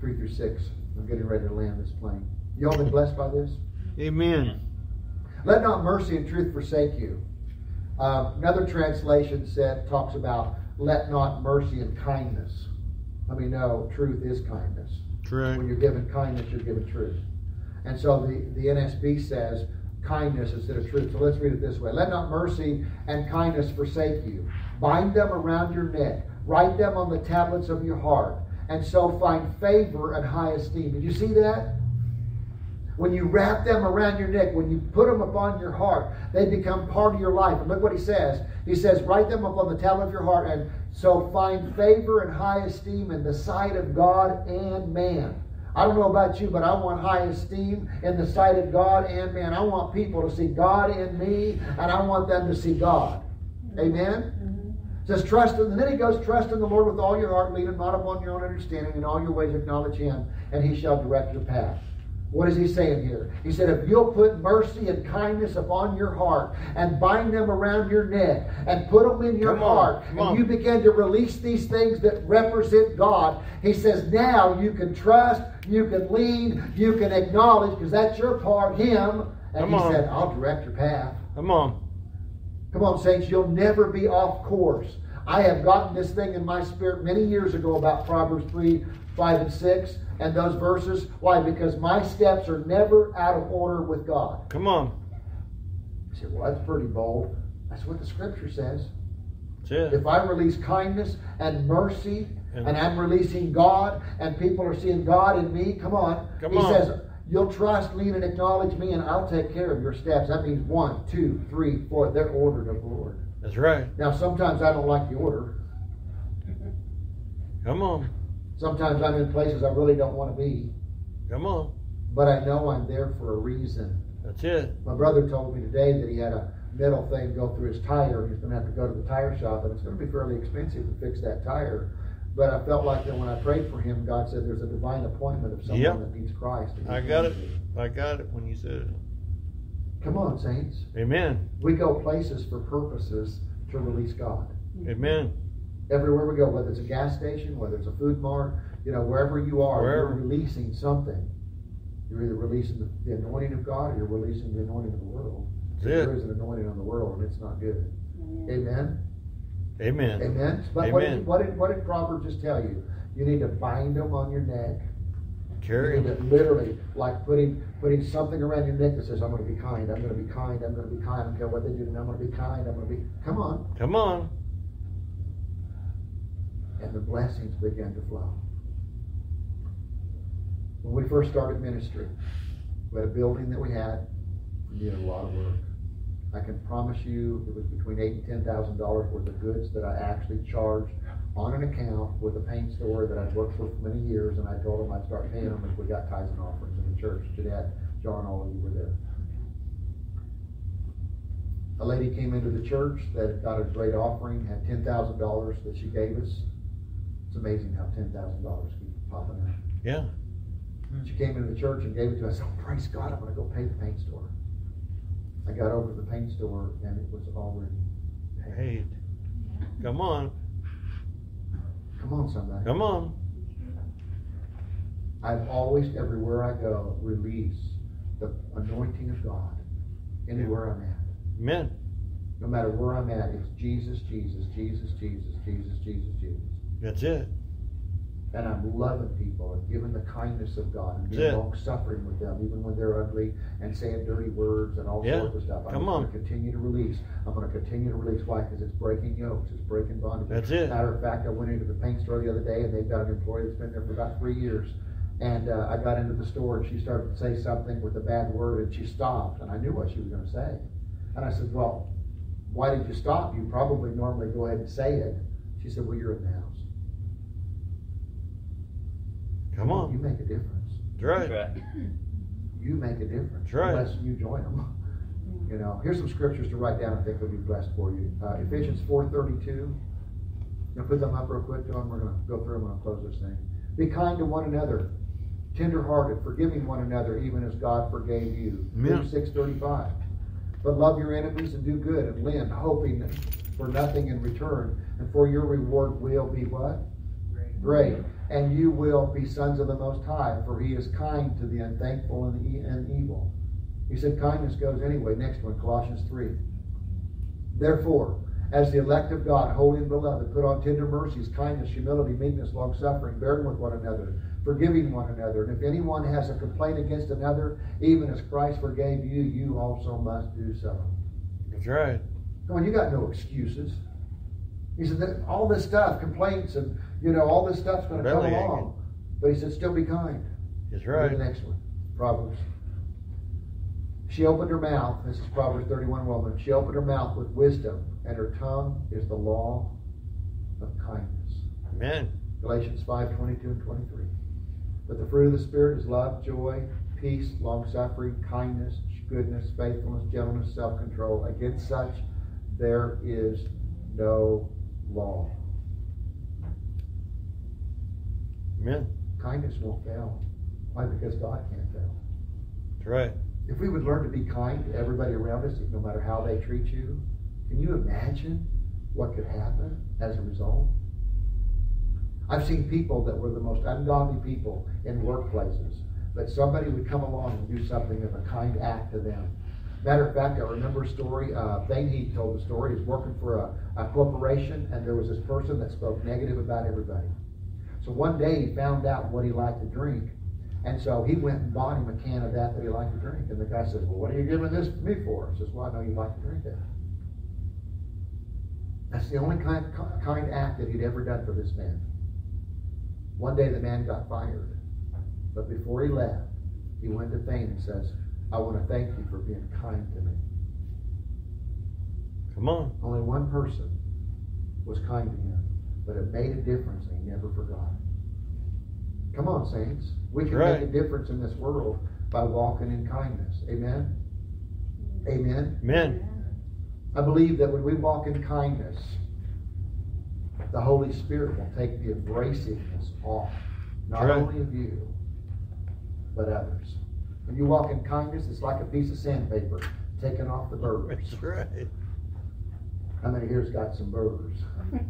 3 through 6. I'm getting ready to land this plane. Y'all been blessed by this? Amen. Let not mercy and truth forsake you. Uh, another translation said talks about let not mercy and kindness Let me know truth is kindness. True. When you're given kindness, you're given truth. And so the, the NSB says kindness instead of truth. So let's read it this way. Let not mercy and kindness forsake you. Bind them around your neck. Write them on the tablets of your heart. And so find favor and high esteem. Did you see that? When you wrap them around your neck, when you put them upon your heart, they become part of your life. And look what he says. He says, write them upon the tablet of your heart, and so find favor and high esteem in the sight of God and man. I don't know about you, but I want high esteem in the sight of God and man. I want people to see God in me, and I want them to see God. Amen? Mm-hmm. says trust in, and then he goes trust in the lord with all your heart lean not upon your own understanding in all your ways acknowledge him and he shall direct your path what is he saying here he said if you'll put mercy and kindness upon your heart and bind them around your neck and put them in your Come heart come and on. you begin to release these things that represent god he says now you can trust you can lean you can acknowledge because that's your part him and Come he on. said i'll direct your path Come on. Come on, saints, you'll never be off course. I have gotten this thing in my spirit many years ago about Proverbs 3, 5, and 6 and those verses. Why? Because my steps are never out of order with God. Come on. You say, well, that's pretty bold. That's what the scripture says. It. If I release kindness and mercy, And- and I'm releasing God, and people are seeing God in me, come on. Come he on. says, You'll trust, lean, and acknowledge me, and I'll take care of your steps. That means one, two, three, four. They're ordered of the Lord. That's right. Now, sometimes I don't like the order. Come on. Sometimes I'm in places I really don't want to be, Come on. but I know I'm there for a reason. That's it. My brother told me today that he had a metal thing go through his tire, and he's going to have to go to the tire shop, and it's going to be fairly expensive to fix that tire. But I felt like that when I prayed for him, God said there's a divine appointment of someone Yep. that needs Christ. I got it. I got it when you said it. Come on, saints. Amen. We go places for purposes to release God. Amen. Everywhere we go, whether it's a gas station, whether it's a food mart, you know, wherever you are, Wherever. you're releasing something. You're either releasing the, the anointing of God or you're releasing the anointing of the world. That's There it. is an anointing on the world and it's not good. Amen. Amen. Amen. But what Amen. did, what did what did Proverbs just tell you? You need to bind them on your neck. Carry. need to literally like putting putting something around your neck that says, I'm gonna be kind, I'm gonna be kind, I'm gonna be kind, I don't care what they do, to me, I'm gonna be kind, I'm gonna be come on. Come on. And the blessings began to flow. When we first started ministry, we had a building that we had, we did a lot of work. I can promise you, it was between eight and ten thousand dollars worth of goods that I actually charged on an account with a paint store that I'd worked for for many years, and I told them I'd start paying them if we got tithes and offerings in the church. Jeanette, John, all of you were there. A lady came into the church that got a great offering, had ten thousand dollars that she gave us. It's amazing how ten thousand dollars keeps popping out. Yeah. She came into the church and gave it to us. Oh, praise God! I'm going to go pay the paint store. I got over to the paint store and it was already paid. Hey. Come on. Come on, somebody. Come on. I've always, everywhere I go, release the anointing of God anywhere I'm at. Amen. No matter where I'm at, it's Jesus, Jesus, Jesus, Jesus, Jesus, Jesus, Jesus. That's it. And I'm loving people and giving the kindness of God and being long suffering with them, even when they're ugly and saying dirty words and all Yeah. sorts of stuff. I'm Come on. going to continue to release. I'm going to continue to release. Why? Because it's breaking yokes, it's breaking bondage. That's it. Matter of fact, I went into the paint store the other day and they've got an employee that's been there for about three years. And uh, I got into the store and she started to say something with a bad word and she stopped and I knew what she was going to say. And I said, Well, why did you stop? You probably normally go ahead and say it. She said, Well, you're in the house. Come on. You make a difference. That's right. Right. <clears throat> You make a difference. That's right. Unless you join them. <laughs> You know, here's some scriptures to write down. I think will be blessed for you. Uh, Ephesians four thirty two. You know, put them up real quick, John. We're going to go through them. and close this thing. Be kind to one another, tenderhearted, forgiving one another, even as God forgave you. Amen. Luke six thirty five. But love your enemies and do good and lend, hoping for nothing in return, and for your reward will be what? Great. And you will be sons of the Most High, for He is kind to the unthankful and the and evil. He said kindness goes anyway. Next one, Colossians 3. Therefore, As the elect of God, holy and beloved, put on tender mercies, kindness, humility, meekness, long suffering, bearing with one another, forgiving one another. And if anyone has a complaint against another, even as Christ forgave you, you also must do so. That's right. Come on, you got no excuses. He said that all this stuff, complaints, and you know, all this stuff's going to come along. But he said, still be kind. That's right. The next one, Proverbs. She opened her mouth. This is Proverbs 31 woman. She opened her mouth with wisdom, and her tongue is the law of kindness. Amen. Galatians 5 22 and 23. But the fruit of the Spirit is love, joy, peace, long suffering, kindness, goodness, faithfulness, gentleness, self control. Against such there is no law. Amen. Kindness won't fail. Why? Because God can't fail. That's right. If we would learn to be kind to everybody around us, no matter how they treat you, can you imagine what could happen as a result? I've seen people that were the most ungodly people in workplaces, but somebody would come along and do something of a kind act to them. Matter of fact, I remember a story. Uh, Heath told the story. He was working for a, a corporation, and there was this person that spoke negative about everybody. So one day he found out what he liked to drink, and so he went and bought him a can of that that he liked to drink. And the guy says, "Well, what are you giving this to me for?" He says, "Well, I know you like to drink that. That's the only kind kind act that he'd ever done for this man. One day the man got fired, but before he left, he went to Thane and says, "I want to thank you for being kind to me." Come on. Only one person was kind to him, but it made a difference and he never forgot. Come on, saints. We can Right. make a difference in this world by walking in kindness. Amen? Amen. Amen. I believe that when we walk in kindness, the Holy Spirit will take the abrasiveness off, not Right. only of you, but others. When you walk in kindness, it's like a piece of sandpaper taking off the <laughs> burrs. That's right. How many here's got some burrs? <laughs>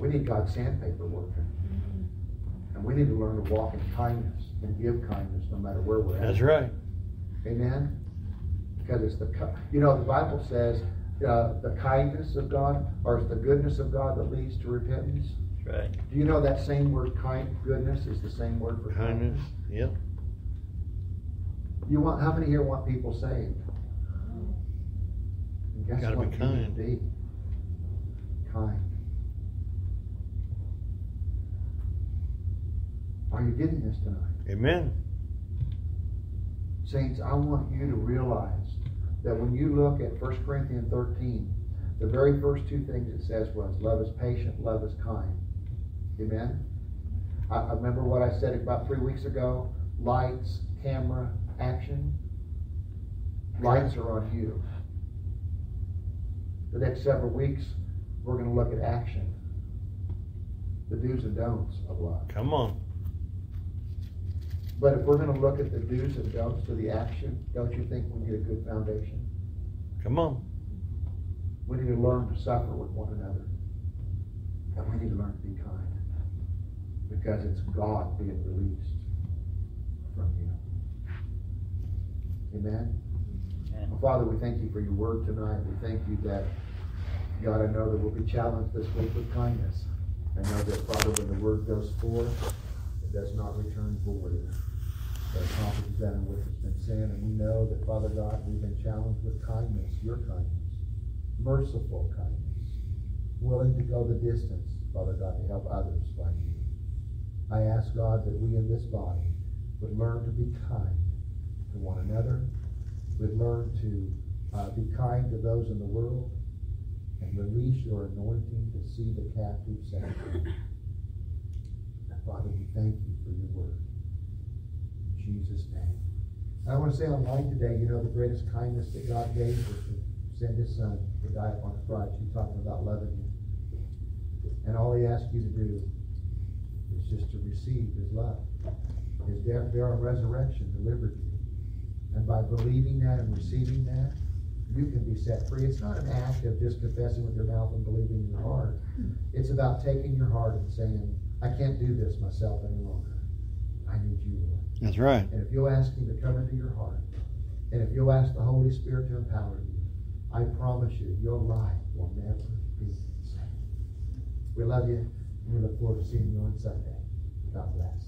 We need God's sandpaper working. And we need to learn to walk in kindness and give kindness no matter where we're at. That's right. Amen? Because it's the, you know, the Bible says, uh, the kindness of God, or it's the goodness of God that leads to repentance. Right. Do you know that same word, kind, goodness, is the same word for kindness? Kindness. Yep. You want, how many here want people saved? And guess Gotta be what? You need to kind. Be kind. Are you getting this tonight? Amen. Saints, I want you to realize that when you look at 1 Corinthians 13, the very first two things it says was love is patient, love is kind. Amen? I, I remember what I said about three weeks ago lights, camera, action. Lights are on you. The next several weeks, we're going to look at action. The do's and don'ts of love. Come on. But if we're gonna look at the do's and don'ts to the action, don't you think we need a good foundation? Come on. We need to learn to suffer with one another. And we need to learn to be kind. Because it's God being released from you. Amen? Amen. Well, Father, we thank you for your word tonight. We thank you that, God, I know that we'll be challenged this week with kindness. I know that, Father, when the word goes forth, it does not return void. But accomplishes that in which it's been sent. And we know that, Father God, we've been challenged with kindness, your kindness, merciful kindness, willing to go the distance, Father God, to help others find you. I ask, God, that we in this body would learn to be kind to one another, would learn to uh, be kind to those in the world, and release your anointing to see the captive set. Father, we thank you for your word. Jesus' name. And I want to say online today, you know, the greatest kindness that God gave was to send his son to die upon the cross. He's talking about loving you. And all he asks you to do is just to receive his love. His death, burial, and resurrection delivered you. And by believing that and receiving that, you can be set free. It's not an act of just confessing with your mouth and believing in your heart. It's about taking your heart and saying, I can't do this myself any longer. I need you. That's right. And if you'll ask Him to come into your heart, and if you'll ask the Holy Spirit to empower you, I promise you, your life will never be the same. We love you, and we look forward to seeing you on Sunday. God bless.